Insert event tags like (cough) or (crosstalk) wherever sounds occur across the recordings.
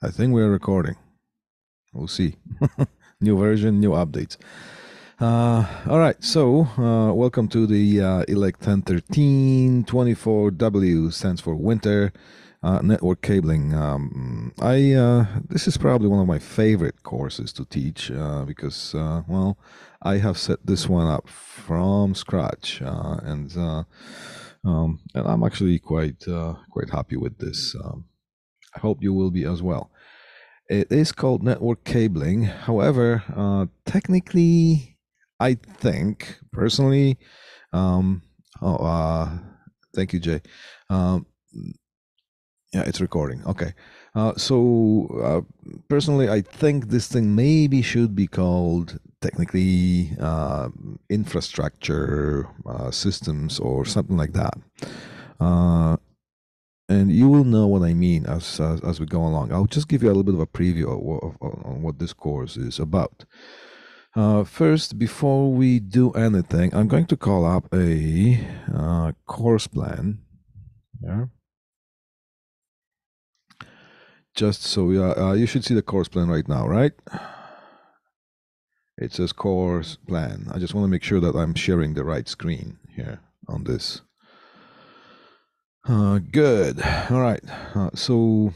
I think we're recording. We'll see. (laughs) new version, new updates. Uh, all right, so uh, welcome to the uh, ELEC 1013 24W stands for Winter uh, Network Cabling. Um, I uh, this is probably one of my favorite courses to teach uh, because uh, well, I have set this one up from scratch and um, and I'm actually quite quite happy with this. Um, I hope you will be as well. It is called network cabling. However, uh, technically, I think personally, um, oh, uh, thank you, Jay. Um, yeah, it's recording. Okay. Uh, so uh, personally, I think this thing maybe should be called technically uh, infrastructure uh, systems or something like that. Uh, and you will know what I mean as, as, as we go along. I'll just give you a little bit of a preview of, what- of, on what this course is about. Uh, first, before we do anything, I'm going to call up a uh, course plan. Yeah. Just so we are, uh, you should see the course plan right now, right? It says course plan. I just want to make sure that I'm sharing the right screen here on this. Uh, good. All right. Uh, so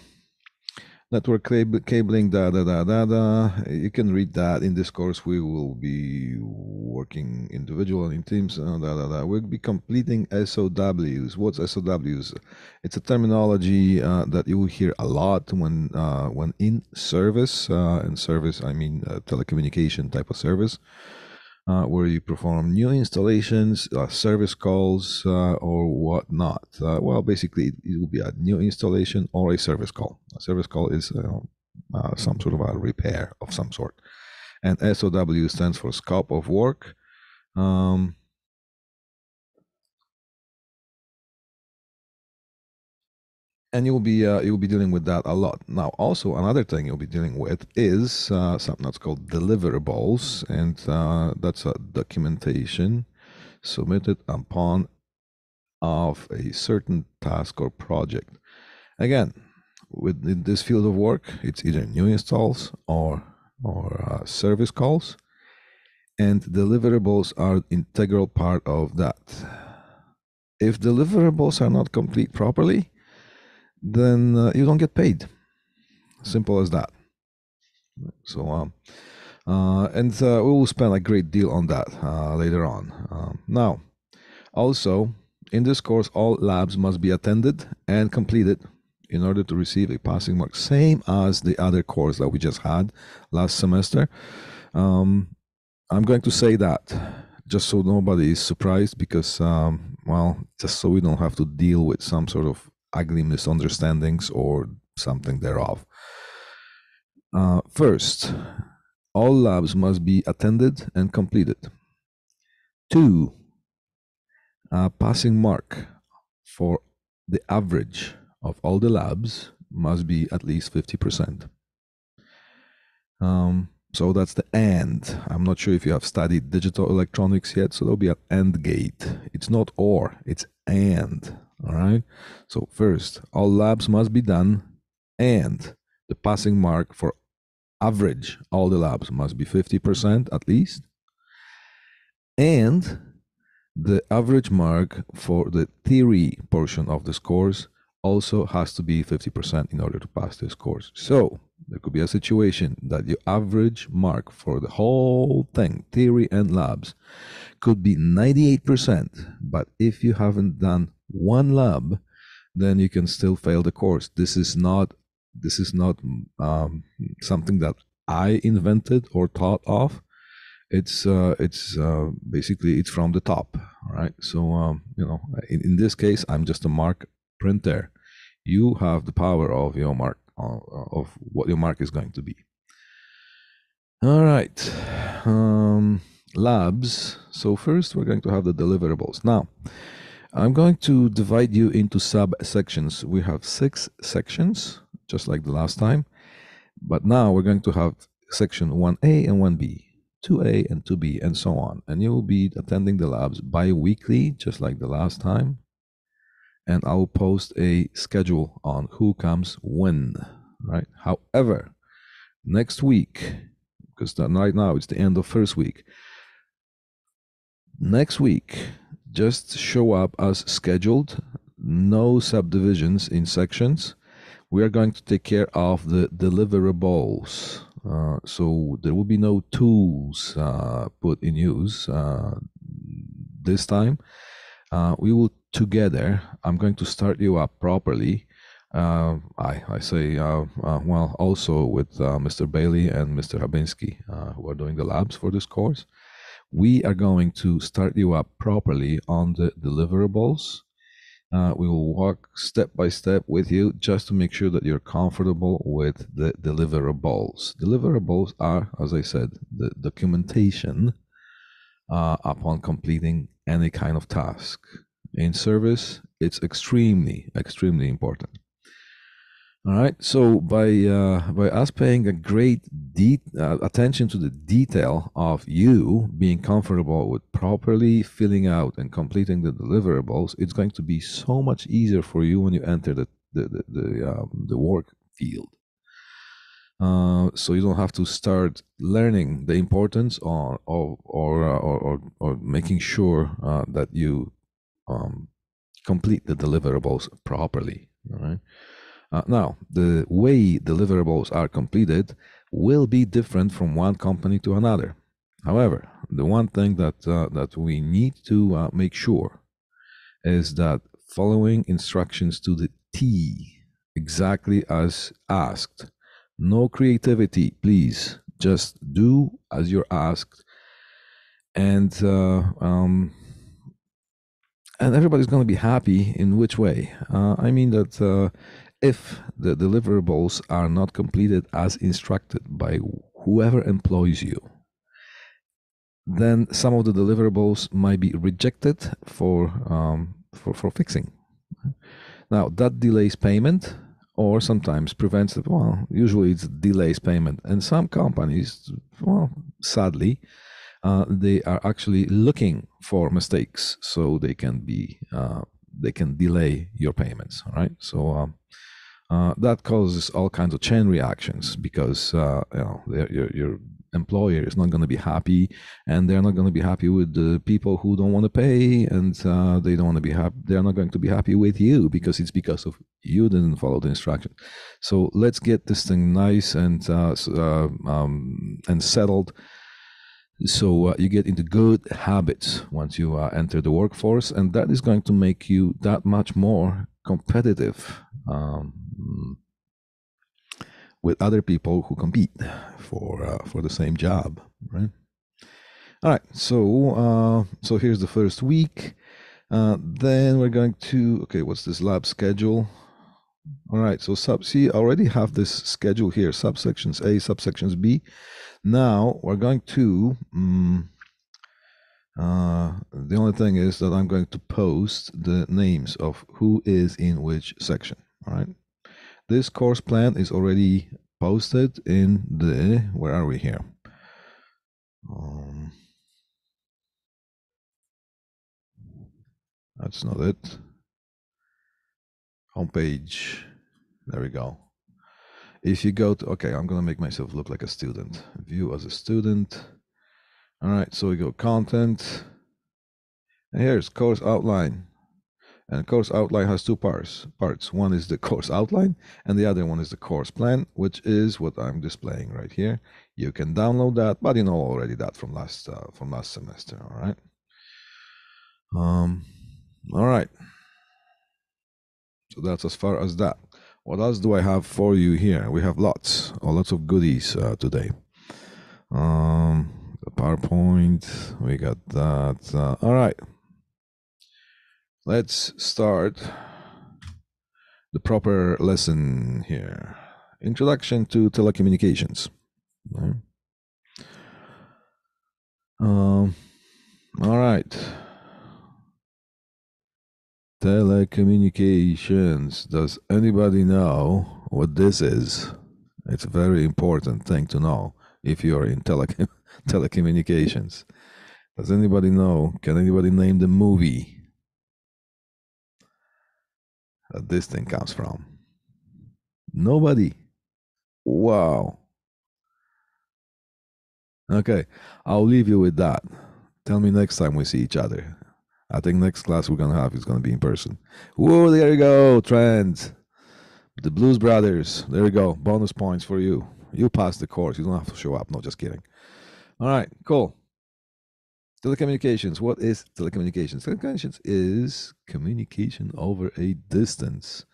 network cab- cabling, da da da da da. You can read that in this course. We will be working individual in teams. Uh, da da da. We'll be completing SOWs. What's SOWs? It's a terminology uh, that you will hear a lot when uh, when in service. Uh, in service, I mean telecommunication type of service uh, where you perform new installations, uh, service calls, uh, or whatnot. Uh, well, basically, it, will be a new installation or a service call. A service call is uh, some sort of a repair of some sort. And SOW stands for scope of work. Um, and you'll be uh, you'll be dealing with that a lot. Now, also another thing you'll be dealing with is uh, something that's called deliverables, and uh, that's a documentation submitted upon of a certain task or project. Again, within this field of work, it's either new installs or or uh, service calls, and deliverables are integral part of that. If deliverables are not complete properly, then uh, you don't get paid. Simple as that. So, um, uh, and uh, we will spend a great deal on that uh, later on. Um, now, also in this course, all labs must be attended and completed in order to receive a passing mark, same as the other course that we just had last semester. Um, I'm going to say that just so nobody is surprised, because um, well, just so we don't have to deal with some sort of ugly misunderstandings or something thereof. Uh, first, all labs must be attended and completed. Two, a passing mark for the average of all the labs must be at least 50%. Um, so that's the and. I'm not sure if you have studied digital electronics yet, so there'll be an and gate. It's not or, it's and. All right. So first, all labs must be done, and the passing mark for average all the labs must be 50% at least, and the average mark for the theory portion of this course also has to be 50% in order to pass this course. So there could be a situation that your average mark for the whole thing, theory and labs, could be 98%. But if you haven't done one lab, then you can still fail the course. This is not this is not um, something that I invented or thought of. It's uh, it's uh, basically it's from the top, right? So um, you know, in, in this case, I'm just a mark printer. You have the power of your mark uh, of what your mark is going to be. All right, um, labs. So first, we're going to have the deliverables. Now, I'm going to divide you into subsections. We have six sections, just like the last time, but now we're going to have section 1A and 1B, 2A and 2B, and so on. And you will be attending the labs bi-weekly, just like the last time. And I'll post a schedule on who comes when. right? However, next week, because right now it's the end of first week, next week, just show up as scheduled, no subdivisions in sections. We are going to take care of the deliverables. Uh, so there will be no tools uh, put in use uh, this time. Uh, we will together. I'm going to start you up properly. Uh, I I say uh, well also with Mr. Bailey and Mr. Habinsky who are doing the labs for this course. We are going to start you up properly on the deliverables. Uh, we will walk step by step with you just to make sure that you're comfortable with the deliverables. Deliverables are, as I said, the documentation uh, upon completing any kind of task. In service, it's extremely, extremely important. All right. So by uh, by us paying a great de- uh, attention to the detail of you being comfortable with properly filling out and completing the deliverables, it's going to be so much easier for you when you enter the the the, the, um, the work field. Uh, so you don't have to start learning the importance or or or uh, or, or, or, making sure uh, that you um, complete the deliverables properly. All right. Uh, now, the way deliverables are completed will be different from one company to another. However, the one thing that uh, that we need to uh, make sure is that following instructions to the T, exactly as asked. No creativity, please. Just do as you're asked, and uh, um, and everybody's going to be happy. In which way? Uh, I mean that uh, if the deliverables are not completed as instructed by whoever employs you, then some of the deliverables might be rejected for um, for, for fixing. Now that delays payment or sometimes prevents it. Well, usually it's delays payment, and some companies, well, sadly, uh, they are actually looking for mistakes so they can be uh, they can delay your payments. All right, so. Um, uh, that causes all kinds of chain reactions because uh, you know your, employer is not going to be happy and they're not going to be happy with the people who don't want to pay and uh, they don't want to be happy they're not going to be happy with you because it's because of you didn't follow the instructions. So let's get this thing nice and uh, uh, um, and settled. So uh, you get into good habits once you uh, enter the workforce and that is going to make you that much more competitive um, with other people who compete for uh, for the same job, right? All right, so uh, so here's the first week. Uh, then we're going to okay, what's this lab schedule? All right, so sub C already have this schedule here, subsections A, subsections B. Now we're going to. Um, uh, the only thing is that I'm going to post the names of who is in which section. All right. This course plan is already posted in the, where are we here? Um, that's not it. Homepage. There we go. If you go to, okay, I'm to make myself look like a student. View as a student. All right, so we go content. And here's course outline. And course outline has two parts. Parts. One is the course outline, and the other one is the course plan, which is what I'm displaying right here. You can download that, but you know already that from last uh, from last semester. All right. Um. All right. So that's as far as that. What else do I have for you here? We have lots, oh, lots of goodies uh, today. Um, the PowerPoint. We got that. Uh, all right. Let's start the proper lesson here. Introduction to telecommunications. Um, all right. Telecommunications. Does anybody know what this is? It's a very important thing to know if you are in tele (laughs) telecommunications. Does anybody know? Can anybody name the movie? That this thing comes from? Nobody. Wow. Okay, I'll leave you with that. Tell me next time we see each other. I think next class we're gonna have is gonna be in person. Whoa, there you go, Trent. The Blues Brothers. There you go. Bonus points for you. You passed the course. You don't have to show up. No, just kidding. All right, cool. Telecommunications. What is telecommunications? Telecommunications is communication over a distance.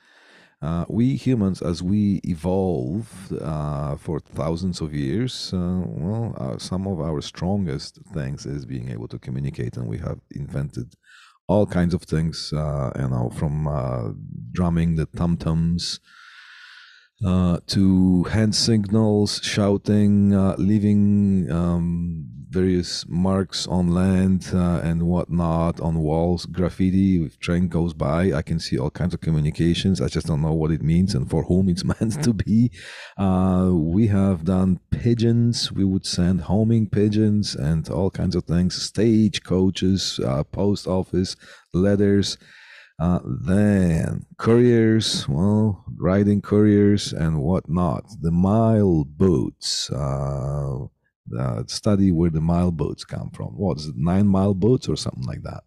Uh, we humans, as we evolved uh, for thousands of years, uh, well, uh, some of our strongest things is being able to communicate, and we have invented all kinds of things. Uh, you know, from uh, drumming the tum tums to hand signals, shouting, leaving um, various marks on land uh, and whatnot on walls, graffiti. If train goes by, I can see all kinds of communications. I just don't know what it means and for whom it's (laughs) meant to be. Uh, we have done pigeons. We would send homing pigeons and all kinds of things. Stage coaches, uh, post office, letters. Uh, then couriers, well, riding couriers and whatnot. The mile boats, uh, uh, study where the mile boats come from. What is it, nine mile boats or something like that,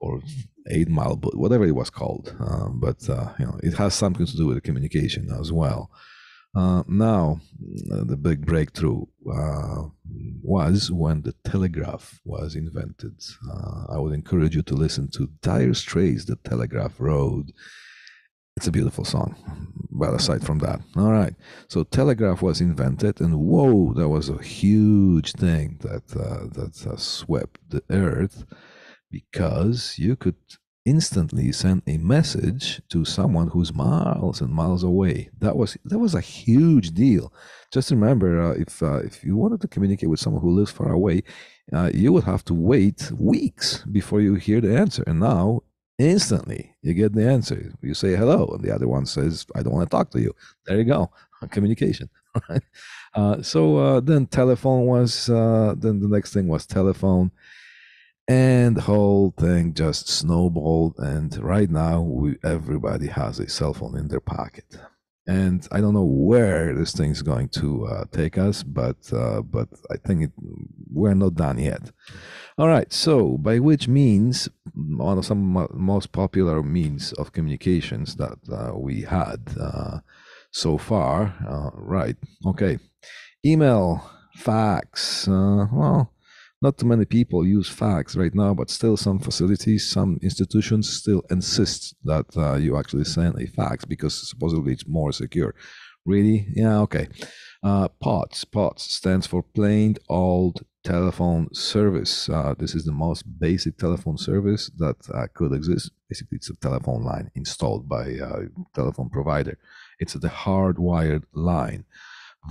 or eight mile boat, whatever it was called. Uh, but uh, you know, it has something to do with the communication as well. Uh, now, uh, the big breakthrough uh, was when the telegraph was invented. I would encourage you to listen to Dire Straits, "The Telegraph Road." it's a beautiful song. But aside from that, all right. So telegraph was invented, and whoa, that was a huge thing that uh, that uh, swept the earth because you could instantly send a message to someone who's miles and miles away. That was that was a huge deal. Just remember, uh, if uh, if you wanted to communicate with someone who lives far away, uh, you would have to wait weeks before you hear the answer. And now instantly you get the answer you say hello and the other one says i don't want to talk to you there you go (laughs) communication (laughs) uh, so uh, then telephone was uh, then the next thing was telephone and the whole thing just snowballed and right now we, everybody has a cell phone in their pocket and i don't know where this thing's going to uh, take us but uh, but i think it, we're not done yet all right. So, by which means, one of some most popular means of communications that uh, we had uh, so far, uh, right? Okay. Email, fax. Uh, well, not too many people use fax right now, but still, some facilities, some institutions still insist that uh, you actually send a fax because supposedly it's more secure. Really? Yeah. Okay. Uh, POTS. POTS stands for plain old telephone service. Uh, this is the most basic telephone service that uh, could exist. Basically, it's a telephone line installed by a telephone provider. It's the hardwired line.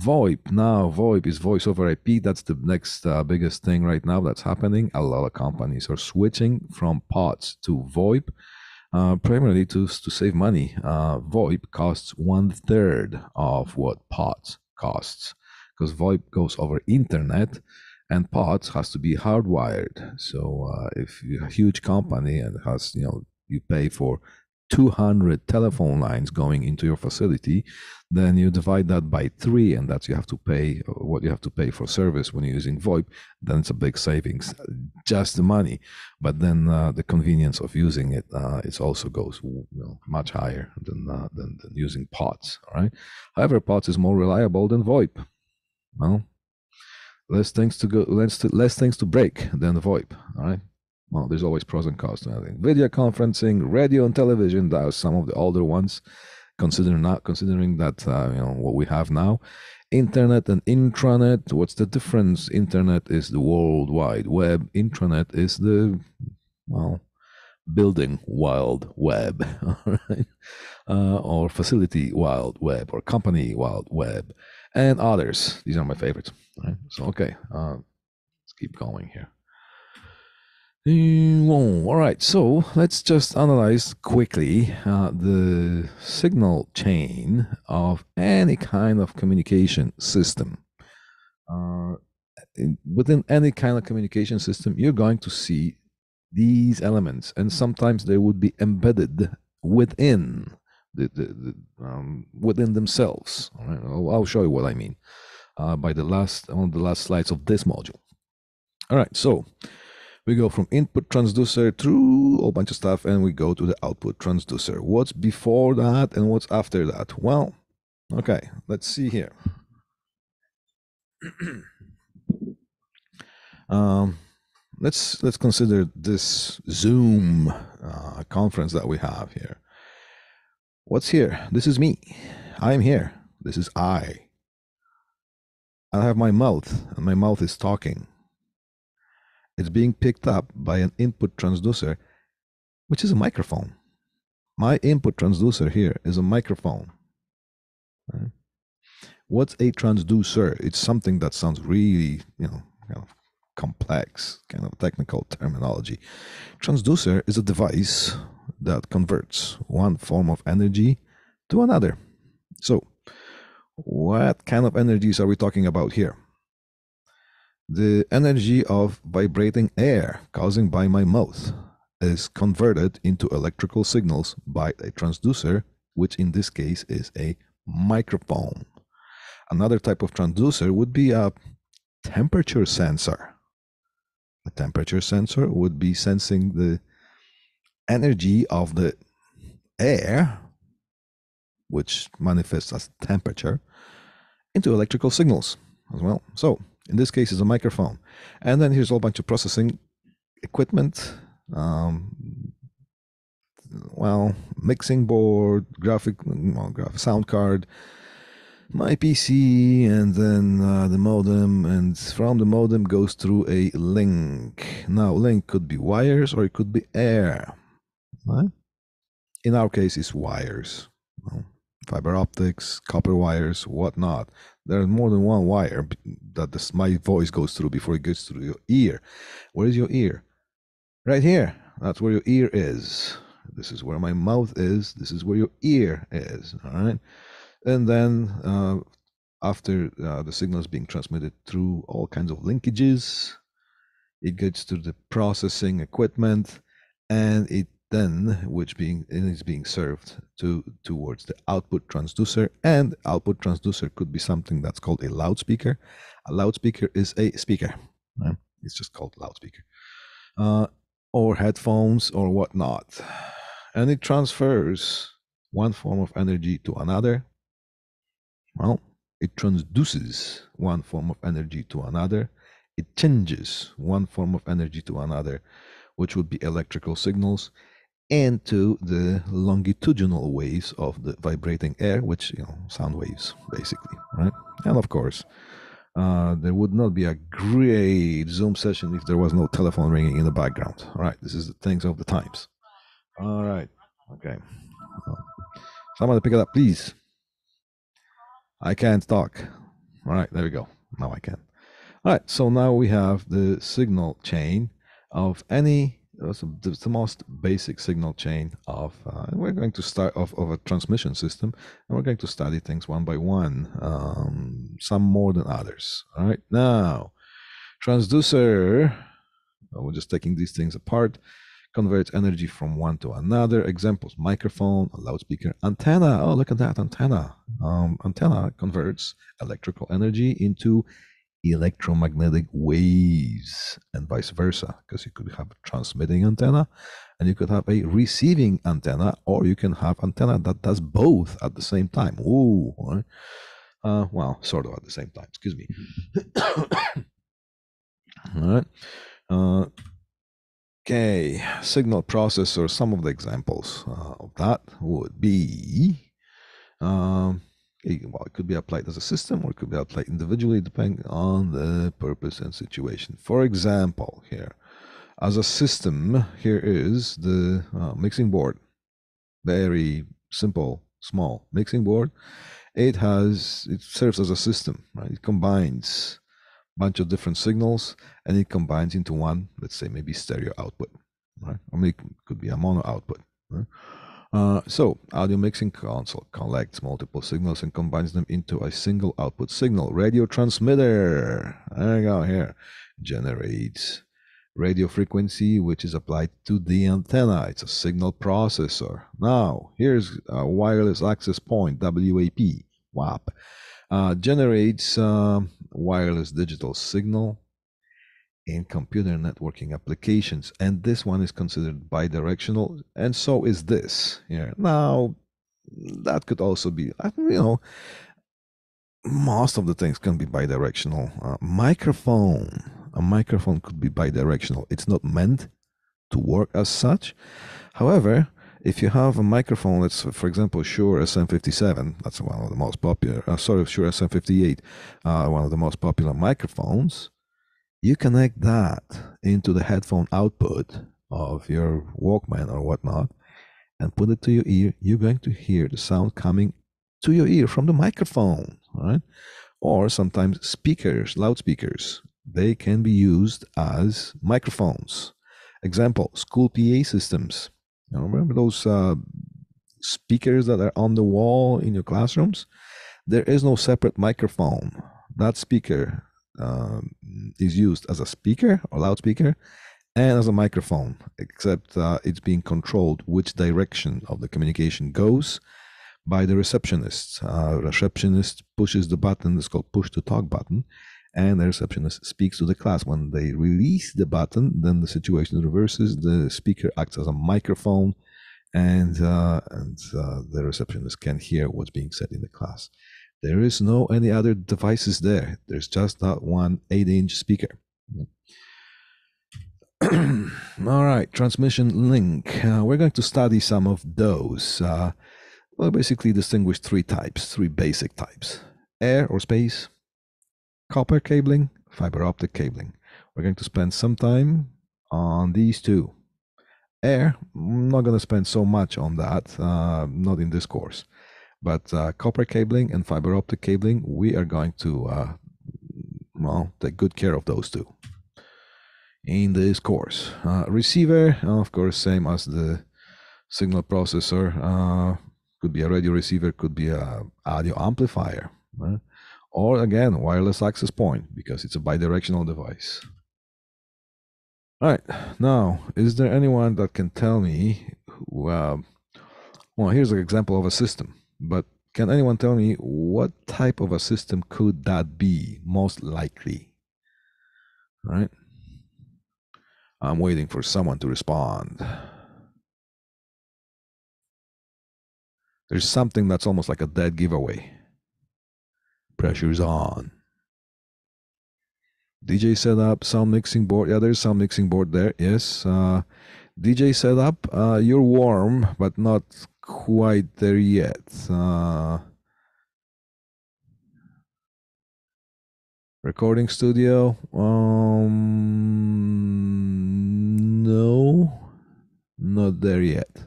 VoIP now, VoIP is voice over IP. That's the next uh, biggest thing right now that's happening. A lot of companies are switching from POTS to VoIP, uh, primarily to to save money. Uh, VoIP costs one third of what POTS costs because VoIP goes over internet and POTS has to be hardwired. So uh, if you're a huge company and has, you know, you pay for 200 telephone lines going into your facility, then you divide that by three, and that's you have to pay uh, what you have to pay for service when you're using VoIP. Then it's a big savings, just the money, but then uh, the convenience of using it uh, it also goes you know, much higher than, uh, than, than using POTS. Right? However, POTS is more reliable than VoIP. Well, less things to go less to, less things to break than VoIP. All right. Well, there's always pros and cons. Video conferencing, radio and television. Are some of the older ones. Considering not considering that uh, you know what we have now. Internet and intranet. What's the difference? Internet is the World Wide Web. Intranet is the well building wild web, (laughs) uh, or facility wild web, or company wild web and others. These are my favorites. Right? So, okay, uh, let's keep going here. All right, so let's just analyze quickly uh, the signal chain of any kind of communication system. Uh, in, within any kind of communication system, you're going to see these elements, and sometimes they would be embedded within the, the, the um, within themselves. All right, I'll, I'll, show you what I mean uh, by the last one of the last slides of this module. All right, so we go from input transducer through a bunch of stuff, and we go to the output transducer. What's before that and what's after that? Well, okay, let's see here. (clears throat) um, let's let's consider this Zoom uh, conference that we have here. What's here? This is me. I'm here. This is I. I have my mouth, and my mouth is talking. It's being picked up by an input transducer, which is a microphone. My input transducer here is a microphone. Right? What's a transducer? It's something that sounds really, you know, kind of complex, kind of technical terminology. Transducer is a device that converts one form of energy to another. So, what kind of energies are we talking about here? The energy of vibrating air causing by my mouth is converted into electrical signals by a transducer, which in this case is a microphone. Another type of transducer would be a temperature sensor. A temperature sensor would be sensing the energy of the air, which manifests as temperature, into electrical signals as well. So in this case, it's a microphone. And then here's a whole bunch of processing equipment. Um, well, mixing board, graphic, well, sound card, my PC and then uh, the modem and from the modem goes through a link. Now link could be wires or it could be air. Right? In our case it's wires. Well, fiber optics, copper wires, whatnot. There's more than one wire that this, my voice goes through before it gets through your ear. Where is your ear? Right here. That's where your ear is. This is where my mouth is. This is where your ear is. All right and then uh, after uh, the signal is being transmitted through all kinds of linkages it gets to the processing equipment and it then which being is being served to towards the output transducer and output transducer could be something that's called a loudspeaker. A loudspeaker is a speaker right? it's just called loudspeaker. Uh, or headphones or whatnot. And it transfers one form of energy to another. Well, it transduces one form of energy to another. It changes one form of energy to another, which would be electrical signals, and to the longitudinal waves of the vibrating air, which you know, sound waves, basically, right? And of course, uh, there would not be a great Zoom session if there was no telephone ringing in the background. All right, this is the things of the times. All right, okay. Somebody pick it up, please. I can't talk. All right, there we go. Now I can. All right, so now we have the signal chain of any, uh, the, most basic signal chain of, uh, we're going to start off of a transmission system, and we're going to study things one by one, um, some more than others. All right, now, transducer, we're just taking these things apart converts energy from one to another. Examples: microphone, loudspeaker, antenna. Oh, look at that antenna. Um, antenna converts electrical energy into electromagnetic waves and vice versa because you could have a transmitting antenna and you could have a receiving antenna or you can have antenna that does both at the same time. Ooh, right? uh, well sort of at the same time excuse me. (coughs) All right. Uh, Okay, signal processor, some of the examples uh, of that would be, um, well, it could be applied as a system or it could be applied individually depending on the purpose and situation. For example, here, as a system, here is the uh, mixing board. Very simple, small mixing board. It has, it serves as a system, right? It combines a bunch of different signals and it combines into one, let's say maybe stereo output, right? Or maybe it could be a mono output. Right? Uh, so audio mixing console collects multiple signals and combines them into a single output signal. Radio transmitter, there you go here, generates radio frequency, which is applied to the antenna. It's a signal processor. Now, here's a wireless access point, WAP, WAP, uh, generates uh, wireless digital signal in computer networking applications. And this one is considered bidirectional, and so is this here. Now, that could also be, you know, most of the things can be bidirectional. Uh, microphone, a microphone could be bidirectional. It's not meant to work as such. However, if you have a microphone that's, for example, Shure SM57, that's one of the most popular, uh, sorry, Shure SM58, uh, one of the most popular microphones, you connect that into the headphone output of your Walkman or whatnot and put it to your ear, you're going to hear the sound coming to your ear from the microphone, right? Or sometimes speakers, loudspeakers, they can be used as microphones. Example, school PA systems. Remember those uh, speakers that are on the wall in your classrooms? There is no separate microphone. That speaker um, is used as a speaker or loudspeaker and as a microphone, except uh, it's being controlled which direction of the communication goes by the receptionist. Uh, receptionist pushes the button, it's called push to talk button, and the receptionist speaks to the class. When they release the button, then the situation reverses. The speaker acts as a microphone, and uh, and uh, the receptionist can hear what's being said in the class. There is no any other devices there. There's just that one eight-inch speaker. (clears throat) All right, transmission link. Uh, we're going to study some of those. Uh, well, basically distinguish three types, three basic types: air or space, copper cabling, fiber optic cabling. We're going to spend some time on these two. Air, I'm not going to spend so much on that, uh, not in this course. But uh, copper cabling and fiber optic cabling, we are going to, uh, well, take good care of those two in this course. Uh, receiver, of course, same as the signal processor. Uh, could be a radio receiver, could be a audio amplifier, right? or again, wireless access point because it's a bidirectional device. All right, now, is there anyone that can tell me? Who, uh, well, here's an example of a system. But can anyone tell me what type of a system could that be most likely? Right? I'm waiting for someone to respond. There's something that's almost like a dead giveaway. Pressure's on. DJ setup, sound mixing board. Yeah, there's sound mixing board there. Yes. Uh, DJ setup. Uh, you're warm, but not quite there yet. Uh, recording studio. Um, no, not there yet.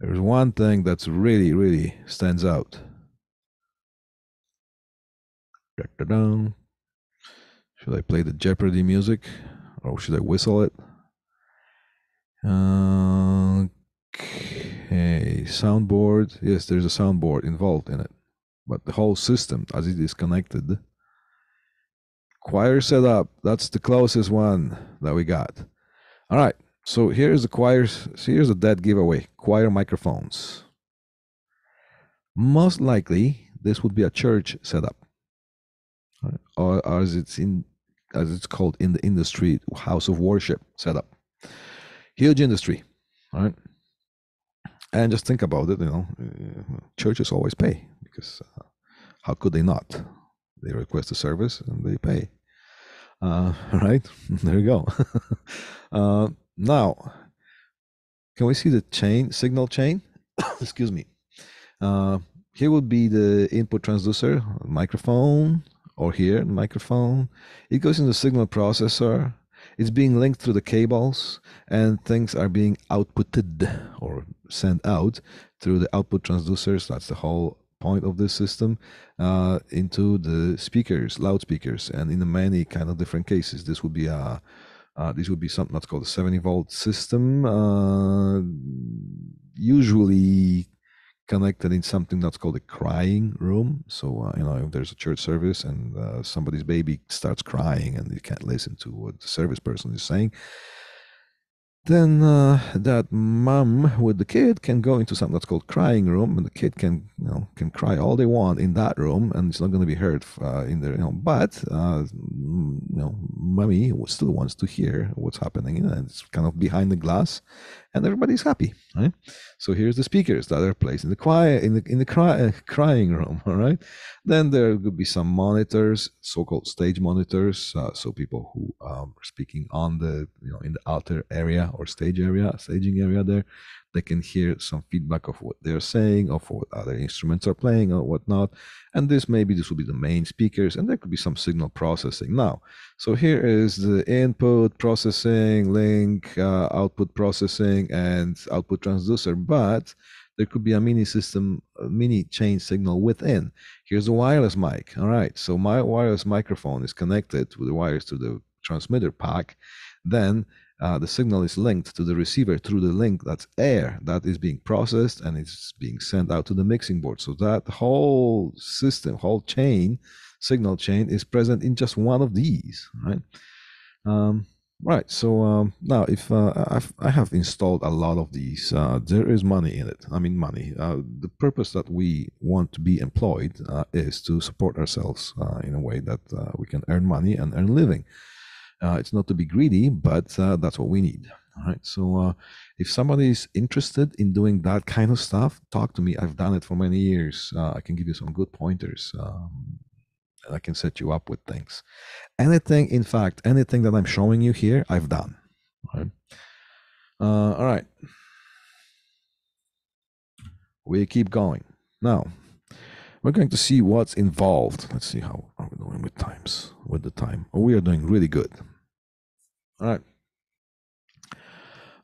There's one thing that's really, really stands out. Should I play the Jeopardy music or should I whistle it? Okay, soundboard. Yes, there's a soundboard involved in it, but the whole system, as it is connected, choir setup. That's the closest one that we got. All right, so here's the choir. So here's a dead giveaway: choir microphones. Most likely, this would be a church setup, or as it's in, as it's called in the industry, house of worship setup huge industry, right? And just think about it, you know, uh, churches always pay because uh, how could they not? They request a service and they pay. Uh, (laughs) right? (laughs) there you go. (laughs) uh, now, can we see the chain, signal chain? (coughs) Excuse me. Uh, here would be the input transducer, microphone, or here, microphone. It goes in the signal processor it's being linked through the cables and things are being outputted or sent out through the output transducers. That's the whole point of this system uh, into the speakers loudspeakers and in many kind of different cases. This would be a uh, this would be something that's called a 70 volt system. Uh, usually connected in something that's called a crying room. So, uh, you know, if there's a church service and uh, somebody's baby starts crying and you can't listen to what the service person is saying, then uh, that mom with the kid can go into something that's called crying room, and the kid can you know can cry all they want in that room, and it's not going to be heard uh, in there. You know, but uh, you know, mommy still wants to hear what's happening, and it's kind of behind the glass, and everybody's happy, right? So here's the speakers that are placed in the quiet in the in the cry, uh, crying room, (laughs) all right. Then there could be some monitors, so-called stage monitors, uh, so people who um, are speaking on the you know in the outer area or stage area, staging area there, they can hear some feedback of what they're saying, of what other instruments are playing, or whatnot. And this maybe this will be the main speakers, and there could be some signal processing. Now, so here is the input processing, link, uh, output processing, and output transducer, but there could be a mini system, mini chain signal within. Here's a wireless mic. All right, so my wireless microphone is connected with the wires to the transmitter pack. Then uh, the signal is linked to the receiver through the link that's air that is being processed and it's being sent out to the mixing board. So that whole system, whole chain, signal chain is present in just one of these, right? Um, right. So um, now, if uh, I've, I have installed a lot of these, uh, there is money in it. I mean, money. Uh, the purpose that we want to be employed uh, is to support ourselves uh, in a way that we can earn money and earn living. Uh, it's not to be greedy, but uh, that's what we need. All right. So uh, if somebody is interested in doing that kind of stuff, talk to me. I've done it for many years. Uh, I can give you some good pointers. Um, I can set you up with things. Anything, in fact, anything that I'm showing you here, I've done. All right. Uh, all right. We keep going. Now, we're going to see what's involved. Let's see how are we doing with times, with the time. Oh, we are doing really good. All right.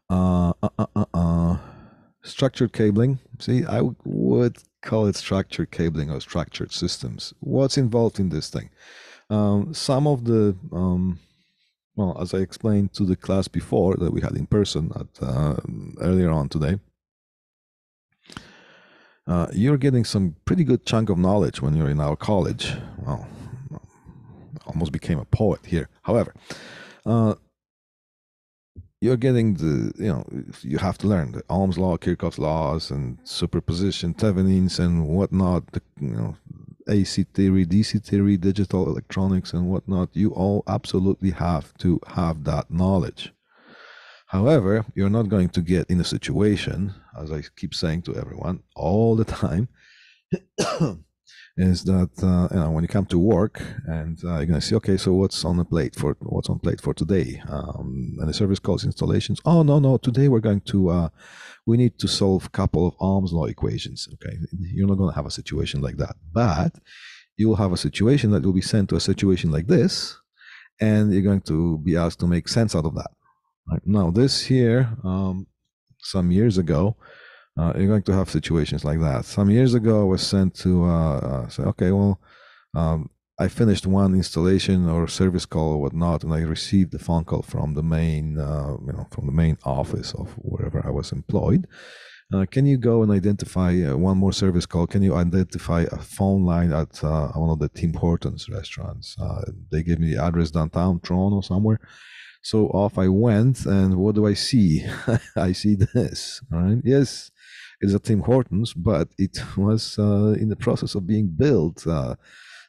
Uh, uh, uh, uh, uh, structured cabling. See, I would call it structured cabling or structured systems. What's involved in this thing? Um, some of the, um, well, as I explained to the class before that we had in person at uh, earlier on today, uh, you're getting some pretty good chunk of knowledge when you're in our college. Well, almost became a poet here. However, uh, you're getting the you know you have to learn the Ohm's law, Kirchhoff's laws, and superposition, Thevenin's, and whatnot. The, you know, AC theory, DC theory, digital electronics, and whatnot. You all absolutely have to have that knowledge. However, you're not going to get in a situation, as I keep saying to everyone all the time, (coughs) is that uh, you know when you come to work and uh, you're to say, okay, so what's on the plate for what's on plate for today? Um, and the service calls installations. Oh no, no, today we're going to uh, we need to solve a couple of Ohm's law equations. Okay, you're not to have a situation like that, but you will have a situation that will be sent to a situation like this, and you're going to be asked to make sense out of that. Right? Now, this here, um, some years ago, uh, you're going to have situations like that. Some years ago, I was sent to uh, uh, say, okay, well, um, I finished one installation or service call or whatnot, and I received a phone call from the main, uh, you know, from the main office of wherever I was employed. Uh, can you go and identify uh, one more service call? Can you identify a phone line at uh, one of the Tim Hortons restaurants? Uh, they gave me the address downtown Toronto somewhere. So off I went, and what do I see? (laughs) I see this. All right. Yes, it's a Tim Hortons, but it (laughs) was uh, in the process of being built, uh,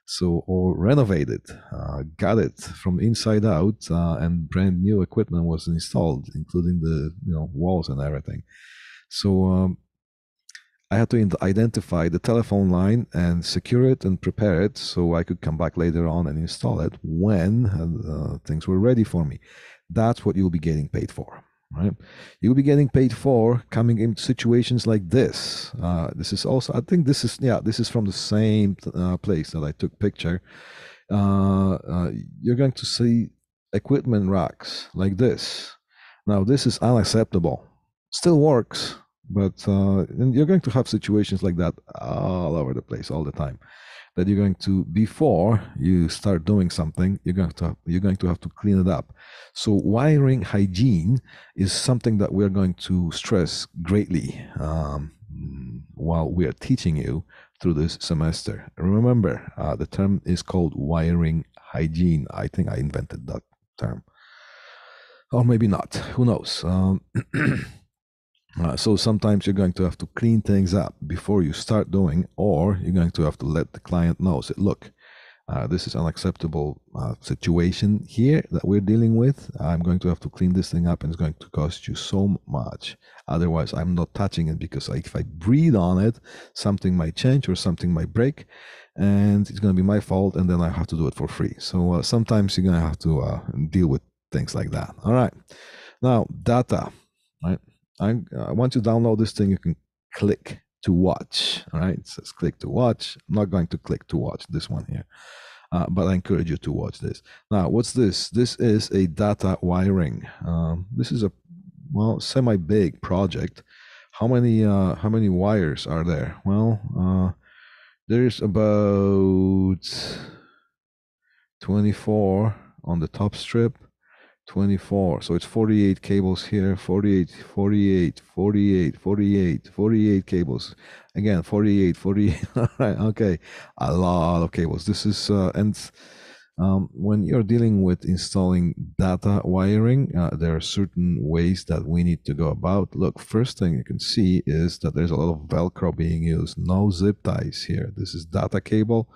so or renovated. Uh, got it from inside out, uh, and brand new equipment was installed, including the you know walls and everything. So um, I had to identify the telephone line and secure it and prepare it so I could come back later on and install it when uh, things were ready for me. That's what you'll be getting paid for right? You'll be getting paid for coming in situations like this. Uh, this is also, I think this is, yeah, this is from the same uh, place that I took picture. Uh, uh you're going to see equipment racks like this. Now, this is unacceptable. Still works, but uh, you're going to have situations like that all over the place all the time that you're going to before you start doing something you're going to you're going to have to clean it up so wiring hygiene is something that we're going to stress greatly um, while we are teaching you through this semester. Remember, uh, the term is called wiring hygiene. I think I invented that term. Or maybe not. Who knows? Um, (clears throat) uh, so sometimes you're going to have to clean things up before you start doing, or you're going to have to let the client know. Say, look, uh, this is unacceptable uh, situation here that we're dealing with. I'm going to have to clean this thing up and it's going to cost you so much. Otherwise, I'm not touching it because if I breathe on it, something might change or something might break and it's going to be my fault and then I have to do it for free. So uh, sometimes you're going to have to uh, deal with things like that. All right. Now, data, right? I, I want you to download this thing. You can click to watch. All right, it says click to watch. I'm not going to click to watch this one here, uh, but I encourage you to watch this. Now, what's this? This is a data wiring. Um, this is a well semi-big project. How many uh, how many wires are there? Well, uh, there's about 24 on the top strip 24 so it's 48 cables here 48 48 48 48 48 cables. Again 48 48 (laughs) all right okay. A lot of cables. This is uh, and um, when you're dealing with installing data wiring uh, there are certain ways that we need to go about. Look first thing you can see is that there's a lot of velcro being used. No zip ties here. This is data cable.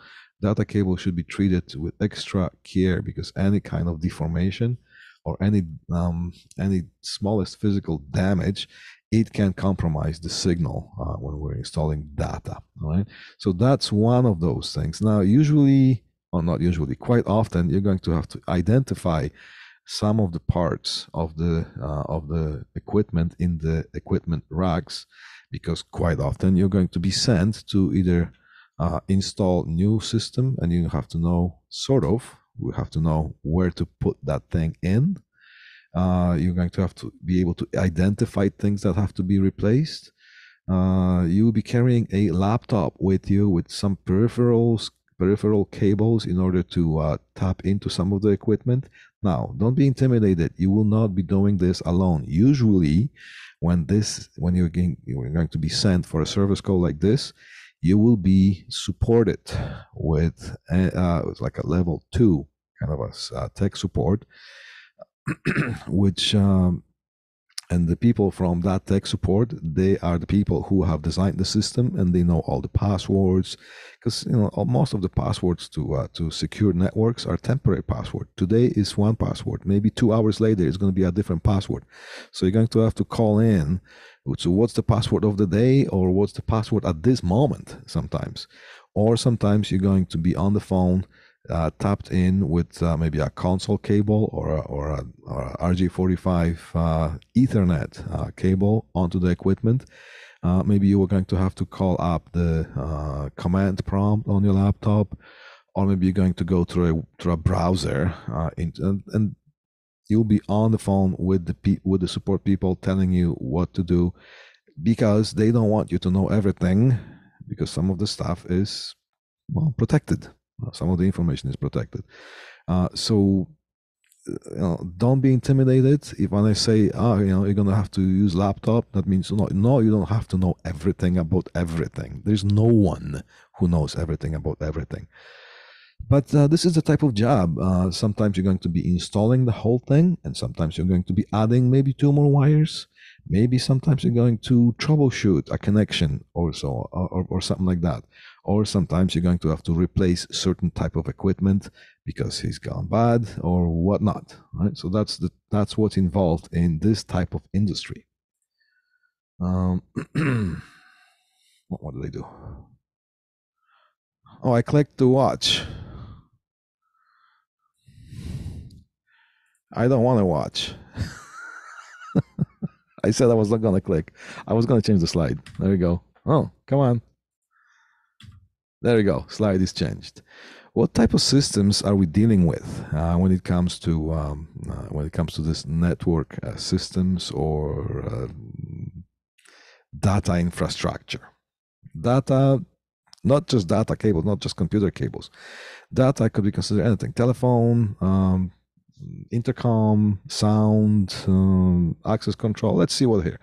Data cable should be treated with extra care because any kind of deformation or any um, any smallest physical damage, it can compromise the signal uh, when we're installing data. Right. So that's one of those things. Now, usually, or not usually, quite often, you're going to have to identify some of the parts of the uh, of the equipment in the equipment racks because quite often you're going to be sent to either uh, install new system and you have to know sort of we have to know where to put that thing in. Uh, you're going to have to be able to identify things that have to be replaced. Uh, you will be carrying a laptop with you with some peripherals, peripheral cables in order to uh, tap into some of the equipment. Now, don't be intimidated. You will not be doing this alone. Usually, when this, when you're you're going to be sent for a service call like this, you will be supported with uh, like a level two kind of a uh, tech support, (clears throat) which um, and the people from that tech support they are the people who have designed the system and they know all the passwords because you know most of the passwords to uh, to secure networks are temporary password. Today is one password. Maybe two hours later it's going to be a different password. So you're going to have to call in so what's the password of the day or what's the password at this moment sometimes or sometimes you're going to be on the phone uh, tapped in with uh, maybe a console cable or a, or a, or a RJ45 uh, Ethernet uh, cable onto the equipment. Uh, maybe you were going to have to call up the uh, command prompt on your laptop, or maybe you're going to go through a through a browser, in, and, and you'll be on the phone with the pe- with the support people telling you what to do because they don't want you to know everything because some of the stuff is well protected. Some of the information is protected. Uh, so you know, don't be intimidated. If when i say oh you know you're gonna have to use laptop that means no no you don't have to know everything about everything. There's no one who knows everything about everything but uh, this is the type of job. Uh, sometimes you're going to be installing the whole thing, and sometimes you're going to be adding maybe two more wires. Maybe sometimes you're going to troubleshoot a connection or so, or, or something like that. Or sometimes you're going to have to replace certain type of equipment because he's gone bad or whatnot. Right. So that's the that's what's involved in this type of industry. Um, (clears throat) what, what did I do? Oh, I clicked to watch. I don't want to watch. (laughs) I said I was not going to click. I was going to change the slide. There we go. Oh, come on. There we go. Slide is changed. What type of systems are we dealing with uh, when it comes to um, uh, when it comes to this network uh, systems or uh, data infrastructure? Data, not just data cables, not just computer cables. Data could be considered anything: telephone, um, intercom, sound, um, access control. Let's see what here.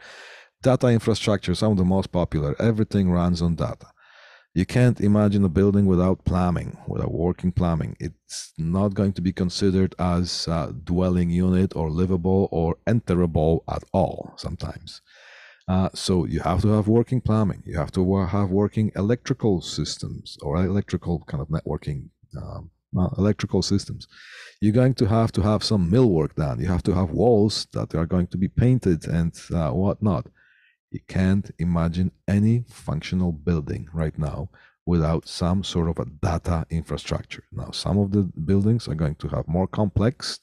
data infrastructure, some of the most popular. Everything runs on data. You can't imagine a building without plumbing, without working plumbing. It's not going to be considered as a dwelling unit or livable or enterable at all sometimes. Uh, so you have to have working plumbing. You have to have working electrical systems or electrical kind of networking, um, uh, electrical systems. You're going to have to have some millwork done. You have to have walls that are going to be painted and uh, whatnot. You can't imagine any functional building right now without some sort of a data infrastructure. Now, some of the buildings are going to have more complex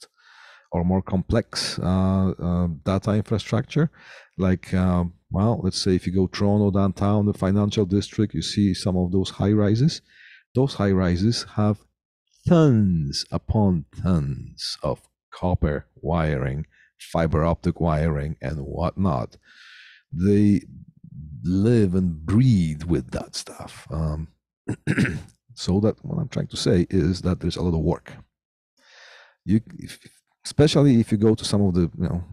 or more complex uh, uh, data infrastructure. Like, uh, well, let's say if you go Toronto downtown, the financial district, you see some of those high rises. Those high rises have tons upon tons of copper wiring, fiber optic wiring, and whatnot they live and breathe with that stuff. Um, (clears throat) so that what I'm trying to say is that there's a lot of work. You, if, especially if you go to some of the you know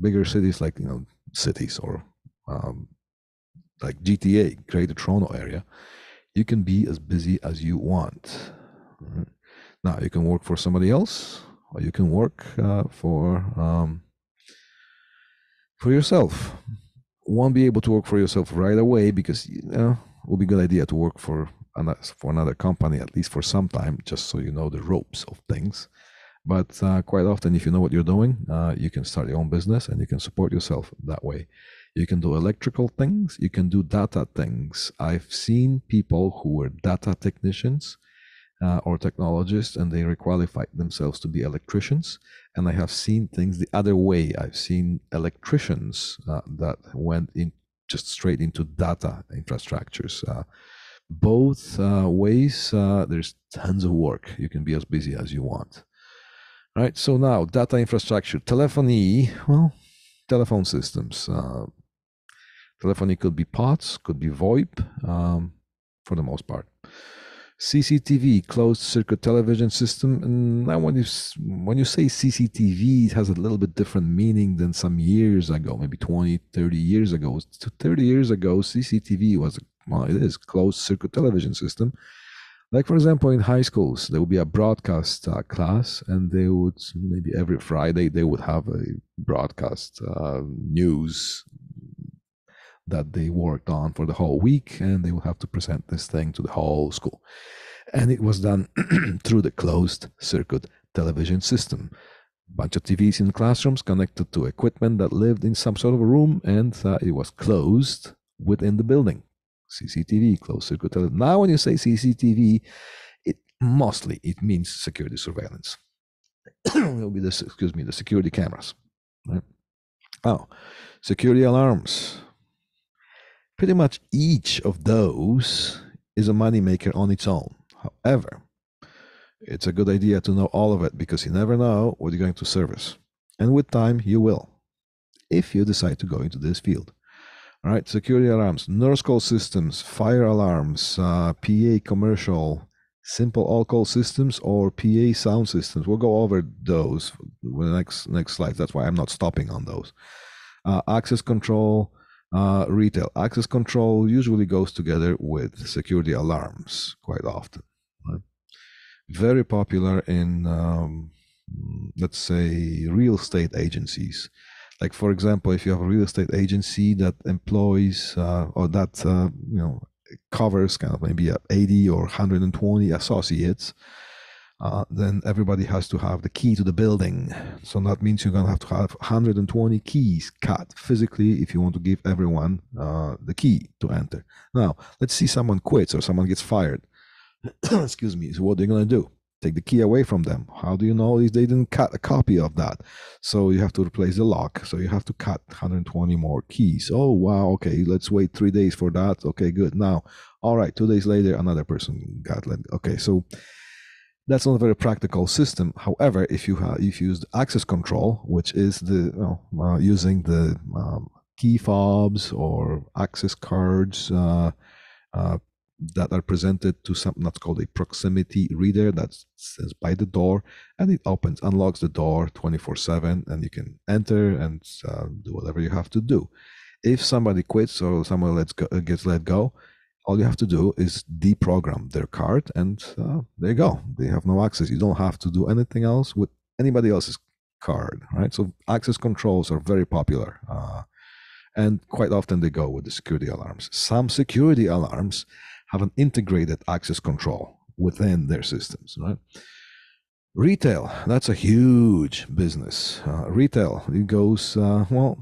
bigger cities like you know cities or um, like GTA, Greater Toronto area, you can be as busy as you want. Now you can work for somebody else, or you can work uh, for um, for yourself. Won't be able to work for yourself right away because you know it would be a good idea to work for another, for another company at least for some time just so you know the ropes of things. But uh, quite often if you know what you're doing uh, you can start your own business and you can support yourself that way. You can do electrical things you can do data things. I've seen people who were data technicians uh, or technologists and they requalified themselves to be electricians. And I have seen things the other way. I've seen electricians uh, that went in just straight into data infrastructures. Uh, both uh, ways, uh, there's tons of work. You can be as busy as you want. Right. So now, data infrastructure, telephony. Well, telephone systems. Uh, telephony could be POTS, could be VoIP, um, for the most part. CCTV, closed circuit television system. And now when you when you say CCTV, it has a little bit different meaning than some years ago, maybe 20, 30 years ago. 30 years ago, CCTV was well, it is closed circuit television system. Like for example, in high schools, there would be a broadcast uh, class, and they would maybe every Friday they would have a broadcast uh, news that they worked on for the whole week, and they will have to present this thing to the whole school. And it was done (clears throat) through the closed circuit television system. Bunch of TVs in classrooms connected to equipment that lived in some sort of a room, and uh, it was closed within the building. CCTV, closed circuit television. Now, when you say CCTV, it mostly it means security surveillance. (coughs) it will be the excuse me the security cameras. Right? Oh, security alarms pretty much each of those is a moneymaker on its own. However, it's a good idea to know all of it because you never know what you're going to service. And with time, you will, if you decide to go into this field. All right, security alarms, nurse call systems, fire alarms, uh, PA commercial, simple all call systems, or PA sound systems. We'll go over those with the next next slide. That's why I'm not stopping on those. Uh, access control, uh, retail access control usually goes together with security alarms quite often. Right? Very popular in, um, let's say, real estate agencies. Like for example, if you have a real estate agency that employs uh, or that uh, you know covers kind of maybe 80 or 120 associates, uh, then everybody has to have the key to the building. So that means you're going to have to have 120 keys cut physically if you want to give everyone uh, the key to enter. Now, let's see someone quits or someone gets fired. (coughs) Excuse me. So what are you going to do? Take the key away from them. How do you know if they didn't cut a copy of that? So you have to replace the lock. So you have to cut 120 more keys. Oh, wow. Okay. Let's wait three days for that. Okay, good. Now, all right. Two days later, another person got let. Okay. So, that's not a very practical system. However, if you have if you use access control, which is the you know, uh, using the um, key fobs or access cards uh, uh, that are presented to something that's called a proximity reader that says by the door, and it opens, unlocks the door 24/7, and you can enter and uh, do whatever you have to do. If somebody quits or someone lets go, gets let go, all you have to do is deprogram their card, and uh, there you go. They have no access. You don't have to do anything else with anybody else's card, right? So access controls are very popular. Uh, and quite often they go with the security alarms. Some security alarms have an integrated access control within their systems, right? Retail, that's a huge business. Uh, retail, it goes, uh, well,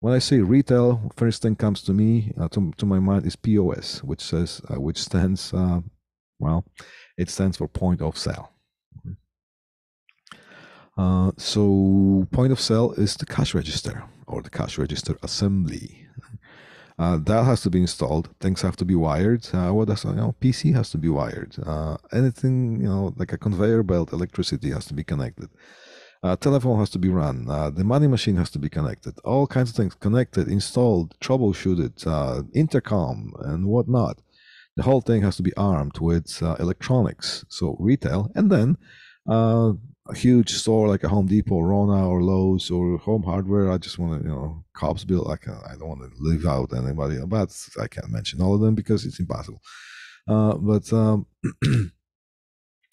when I say retail, first thing comes to me, uh, to, to my mind is POS, which says, uh, which stands, uh, well, it stands for point of sale. Uh, so point of sale is the cash register or the cash register assembly. Uh, that has to be installed. Things have to be wired. Uh, what does you know? PC has to be wired. Anything you know, like a conveyor belt, electricity has to be connected. Uh, telephone has to be run. Uh, the money machine has to be connected. All kinds of things connected, installed, troubleshooted, uh, intercom, and whatnot. The whole thing has to be armed with electronics. So retail, and then a huge store like a Home Depot, Rona, or Lowe's, or Home Hardware. I just want to, you know, Cops Bill. Like I don't want to leave out anybody, but I can't mention all of them because it's impossible. Uh, but um, (clears throat)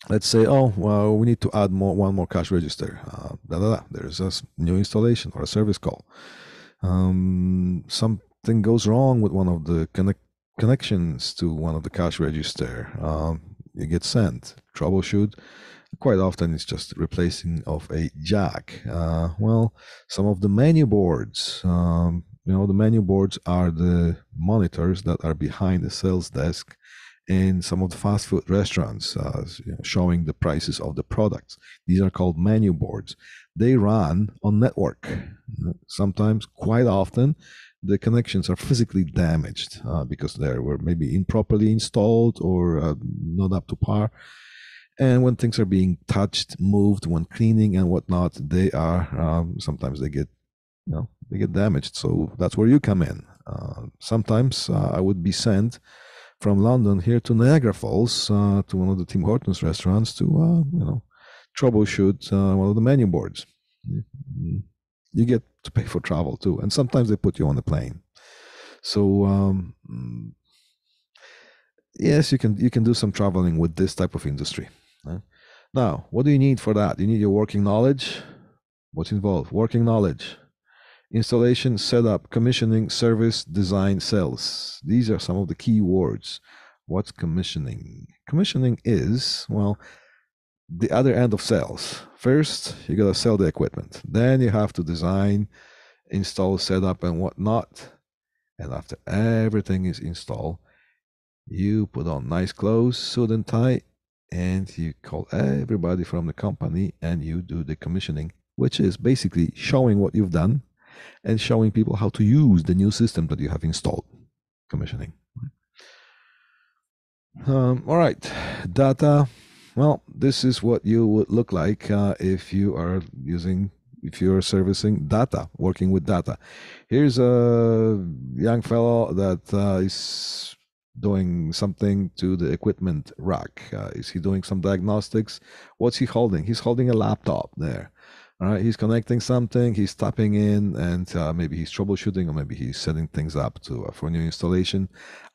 let's say, oh, well, we need to add more one more cash register. Uh, da, da, da. There's a new installation or a service call. Um, something goes wrong with one of the connect connections to one of the cash register. Um, it gets sent. Troubleshoot quite often it's just replacing of a jack. Uh, well, some of the menu boards, um, you know, the menu boards are the monitors that are behind the sales desk in some of the fast food restaurants, uh, showing the prices of the products. These are called menu boards. They run on network. Sometimes, quite often, the connections are physically damaged uh, because they were maybe improperly installed or uh, not up to par and when things are being touched moved when cleaning and whatnot they are um, sometimes they get you know they get damaged so that's where you come in uh, sometimes uh, i would be sent from london here to niagara falls uh, to one of the tim hortons restaurants to uh, you know troubleshoot uh, one of the menu boards you get to pay for travel too and sometimes they put you on the plane so um, yes you can you can do some traveling with this type of industry now, what do you need for that? You need your working knowledge. What's involved? Working knowledge, installation, setup, commissioning, service, design, sales. These are some of the key words. What's commissioning? Commissioning is, well, the other end of sales. First, you got to sell the equipment. Then you have to design, install, setup, and whatnot. And after everything is installed, you put on nice clothes, suit and tie, and you call everybody from the company and you do the commissioning, which is basically showing what you've done and showing people how to use the new system that you have installed. Commissioning. Um, all right, data. Well, this is what you would look like uh, if you are using, if you're servicing data, working with data. Here's a young fellow that uh, is doing something to the equipment rack? Uh, is he doing some diagnostics? What's he holding? He's holding a laptop there. Right, he's connecting something. He's tapping in, and uh, maybe he's troubleshooting, or maybe he's setting things up to uh, for a new installation.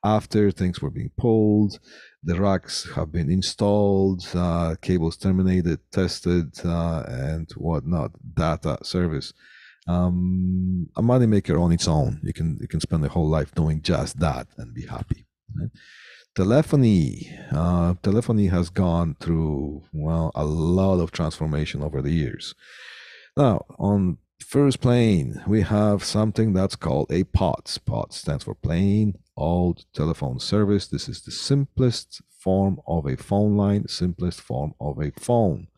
After things were being pulled, the racks have been installed, uh, cables terminated, tested, uh, and whatnot. Data service um, a moneymaker on its own. You can you can spend a whole life doing just that and be happy. Right? Telephony, uh, telephony has gone through well a lot of transformation over the years. Now, on first plane, we have something that's called a POTS. POTS stands for plain old telephone service. This is the simplest form of a phone line, simplest form of a phone.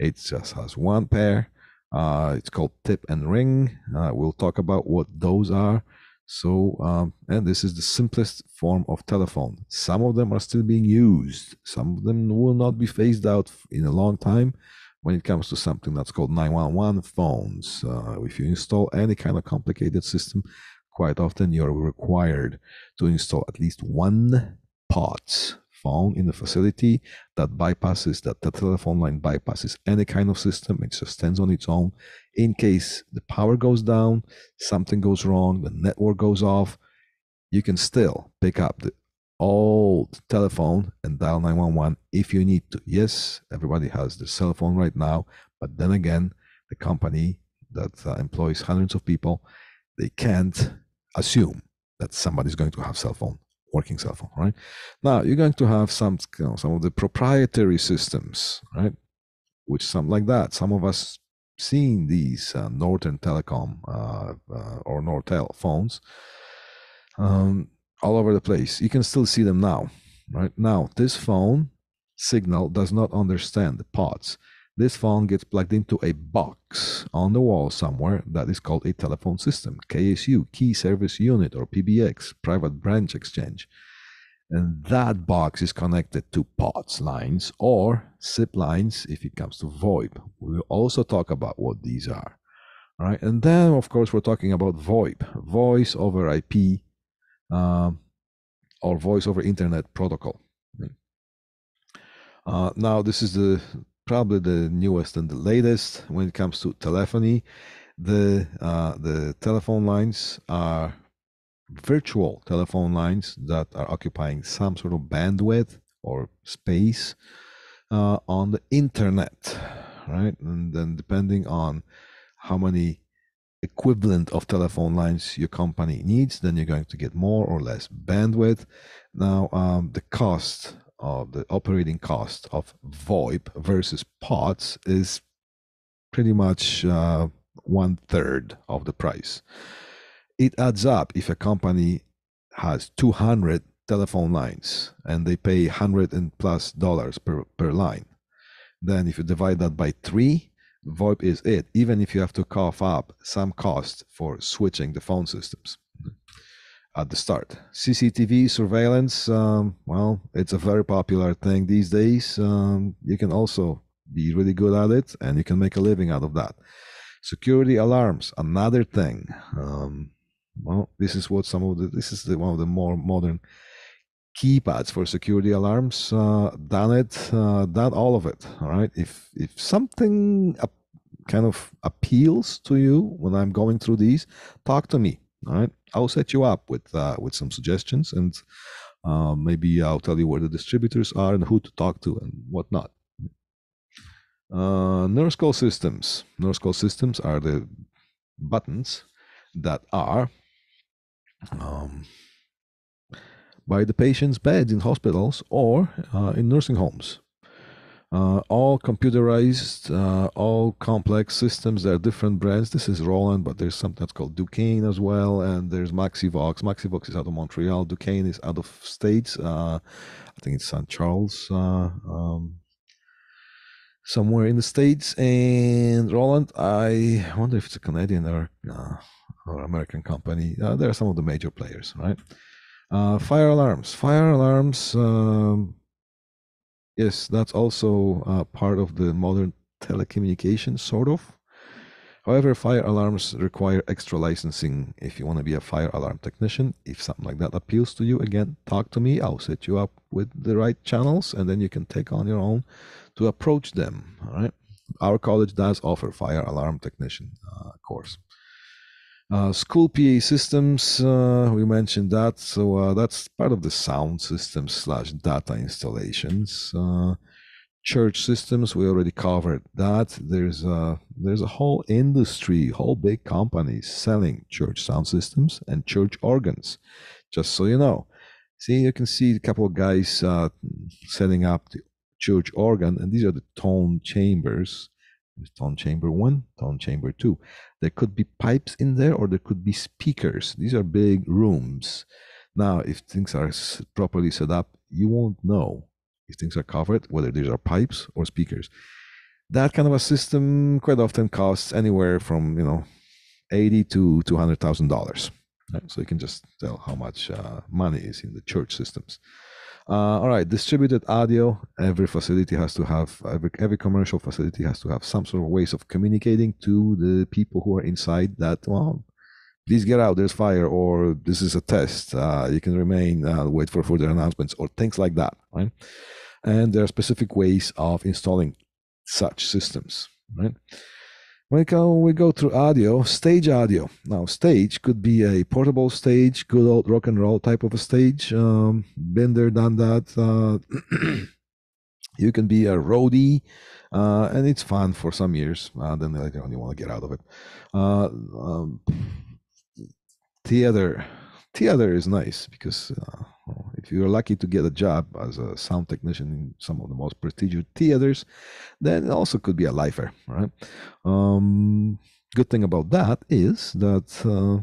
It just has one pair. Uh, it's called tip and ring. Uh, we'll talk about what those are. So, um, and this is the simplest form of telephone. Some of them are still being used. Some of them will not be phased out in a long time when it comes to something that's called 911 phones. Uh, if you install any kind of complicated system, quite often you're required to install at least one POTS phone in the facility that bypasses that the telephone line bypasses any kind of system it just stands on its own in case the power goes down something goes wrong the network goes off you can still pick up the old telephone and dial 911 if you need to yes everybody has their cell phone right now but then again the company that uh, employs hundreds of people they can't assume that somebody's going to have cell phone working cell phone, right? Now you're going to have some you know, some of the proprietary systems, right? Which some like that. Some of us seen these uh, Northern Telecom uh, uh, or Nortel phones um, all over the place. You can still see them now, right? Now this phone signal does not understand the POTS. This phone gets plugged into a box on the wall somewhere that is called a telephone system, KSU, Key Service Unit, or PBX, Private Branch Exchange. And that box is connected to POTS lines or SIP lines if it comes to VoIP. We'll also talk about what these are. All right. And then, of course, we're talking about VoIP, voice over IP um, or voice over Internet protocol. Uh, now, this is the probably the newest and the latest when it comes to telephony. The uh, the telephone lines are virtual telephone lines that are occupying some sort of bandwidth or space uh, on the internet, right? And then depending on how many equivalent of telephone lines your company needs, then you're going to get more or less bandwidth. Now, um, the cost of the operating cost of VoIP versus POTS is pretty much uh, one third of the price. It adds up if a company has 200 telephone lines and they pay 100 and plus dollars per, per line. Then if you divide that by three, VoIP is it, even if you have to cough up some cost for switching the phone systems at the start. CCTV surveillance, um, well, it's a very popular thing these days. Um, you can also be really good at it and you can make a living out of that. Security alarms, another thing. Um, well, this is what some of the, this is the, one of the more modern keypads for security alarms. Uh, done it, uh, done all of it. All right. If, if something kind of appeals to you when I'm going through these, talk to me all right, I'll set you up with uh, with some suggestions, and uh, maybe I'll tell you where the distributors are and who to talk to and whatnot. Uh, nurse call systems. Nurse call systems are the buttons that are um, by the patient's beds in hospitals or uh, in nursing homes uh, all computerized, uh, all complex systems. There are different brands. This is Rauland, but there's something that's called Dukane as well, and there's Maxivox. Maxivox is out of Montreal. Dukane is out of states. Uh, I think it's St. Charles, uh, um, somewhere in the states. And Rauland, I wonder if it's a Canadian or uh, or American company. Uh, there are some of the major players, right? Fire alarms. Fire alarms. Um, Yes, that's also uh, part of the modern telecommunications, sort of. However, fire alarms require extra licensing if you want to be a fire alarm technician. If something like that appeals to you, again, talk to me. I'll set you up with the right channels and then you can take on your own to approach them. All right. Our college does offer fire alarm technician uh, course. Uh, school PA systems, uh, we mentioned that. So uh, that's part of the sound systems slash data installations. Uh, church systems, we already covered that. There's a, there's a whole industry, whole big companies selling church sound systems and church organs, just so you know. See, you can see a couple of guys uh, setting up the church organ, and these are the tone chambers tone chamber one, tone chamber two. There could be pipes in there or there could be speakers. These are big rooms. Now, if things are properly set up, you won't know if things are covered, whether these are pipes or speakers. That kind of a system quite often costs anywhere from, you know, 80 to $200,000. Right? So you can just tell how much uh, money is in the church systems. Uh, all right, distributed audio. Every facility has to have every, every commercial facility has to have some sort of ways of communicating to the people who are inside that well please get out, there's fire, or this is a test, uh, you can remain, uh, wait for further announcements, or things like that, right? And there are specific ways of installing such systems, right? When we go, through audio, stage audio. Now, stage could be a portable stage, good old rock and roll type of a stage. Um, been there, done that. Uh, (clears throat) you can be a roadie, uh, and it's fun for some years. Uh, then you want to get out of it. Uh, um, theater, theater is nice because uh, if you're lucky to get a job as a sound technician in some of the most prestigious theaters, then it also could be a lifer, right? Um, good thing about that is that uh,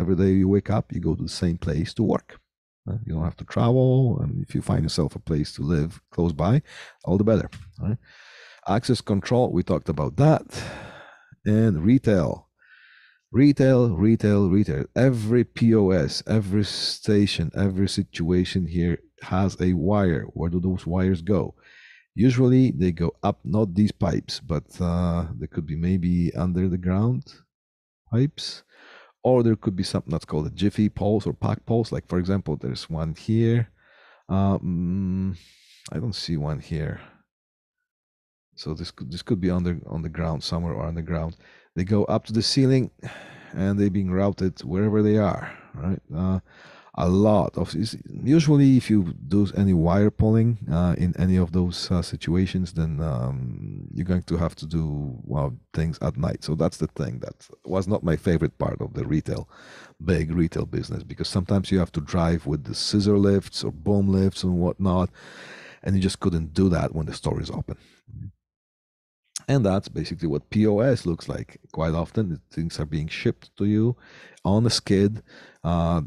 every day you wake up, you go to the same place to work. Right? You don't have to travel, and if you find yourself a place to live close by, all the better. Right? Access control, we talked about that, and retail retail, retail, retail. Every POS, every station, every situation here has a wire. Where do those wires go? Usually they go up, not these pipes, but uh, they could be maybe under the ground pipes, or there could be something that's called a jiffy pulse or pack pulse. Like for example, there's one here. Um, I don't see one here. So this could this could be under on the ground somewhere or underground. They go up to the ceiling, and they're being routed wherever they are. Right. Uh, a lot of usually if you do any wire pulling uh, in any of those uh, situations then um, you're going to have to do well things at night so that's the thing that was not my favorite part of the retail big retail business because sometimes you have to drive with the scissor lifts or boom lifts and whatnot and you just couldn't do that when the store is open and that's basically what POS looks like. Quite often, things are being shipped to you on a skid. Uh,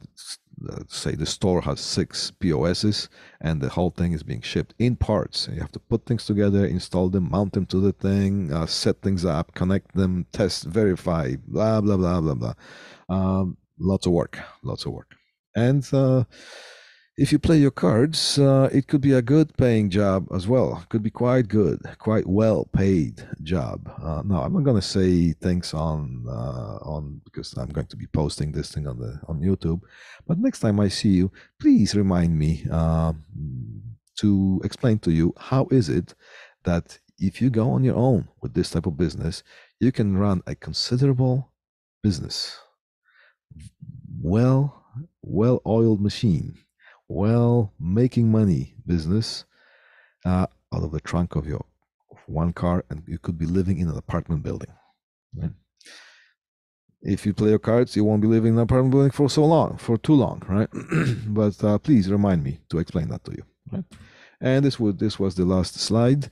say the store has six POSs, and the whole thing is being shipped in parts. You have to put things together, install them, mount them to the thing, uh, set things up, connect them, test, verify, blah blah blah blah blah. Um, lots of work, lots of work, and. Uh, if you play your cards, uh, it could be a good paying job as well. Could be quite good, quite well paid job. Uh, no, I'm not gonna say things on uh, on because I'm going to be posting this thing on the on YouTube. But next time I see you, please remind me um, to explain to you how is it that if you go on your own with this type of business, you can run a considerable business, well well oiled machine well making money business uh, out of the trunk of your of one car and you could be living in an apartment building right? if you play your cards you won't be living in an apartment building for so long for too long right (clears throat) but uh, please remind me to explain that to you right and this was this was the last slide.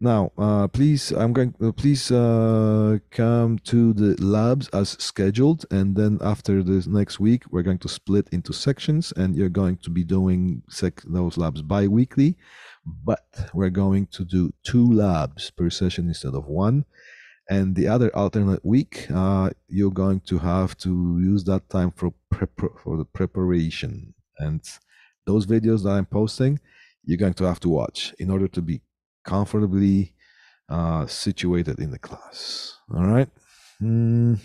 Now uh, please i'm going uh, please uh, come to the labs as scheduled. And then after this next week we're going to split into sections and you're going to be doing those labs bi-weekly. But we're going to do two labs per session instead of one. And the other alternate week uh, you're going to have to use that time for prep- for the preparation. And those videos that i'm posting you're going to have to watch in order to be comfortably uh, situated in the class. All right. Mm.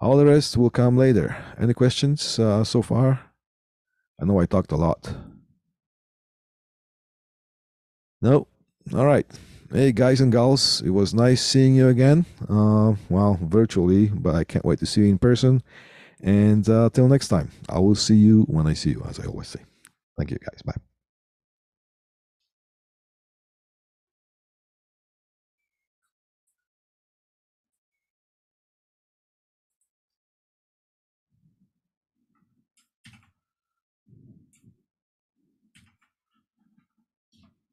All the rest will come later. Any questions uh, so far? I know I talked a lot. No? All right. Hey, guys and gals, it was nice seeing you again. Uh, well, virtually, but I can't wait to see you in person. And uh, till next time, I will see you when I see you, as I always say. Thank you, guys. Bye.